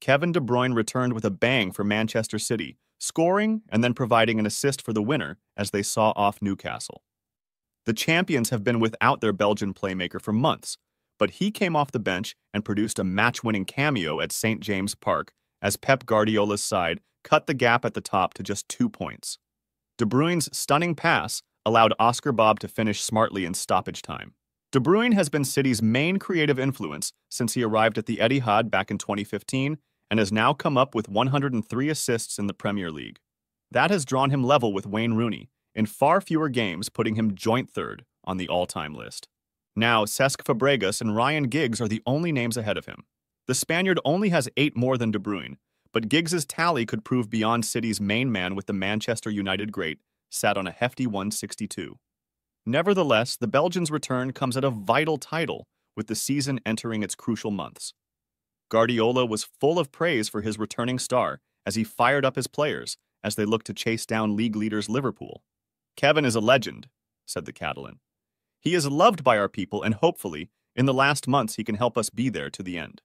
Kevin De Bruyne returned with a bang for Manchester City, scoring and then providing an assist for the winner as they saw off Newcastle. The champions have been without their Belgian playmaker for months, but he came off the bench and produced a match-winning cameo at St. James Park as Pep Guardiola's side cut the gap at the top to just two points. De Bruyne's stunning pass allowed Oscar Bobb to finish smartly in stoppage time. De Bruyne has been City's main creative influence since he arrived at the Etihad back in 2015 and has now come up with 103 assists in the Premier League. That has drawn him level with Wayne Rooney, in far fewer games putting him joint third on the all-time list. Now, Cesc Fabregas and Ryan Giggs are the only names ahead of him. The Spaniard only has eight more than De Bruyne, but Giggs's tally could prove beyond City's main man with the Manchester United great, sat on a hefty 162. Nevertheless, the Belgians' return comes at a vital title, with the season entering its crucial months. Guardiola was full of praise for his returning star as he fired up his players as they looked to chase down league leaders Liverpool. Kevin is a legend, said the Catalan. He is loved by our people, and hopefully, in the last months, he can help us be there to the end.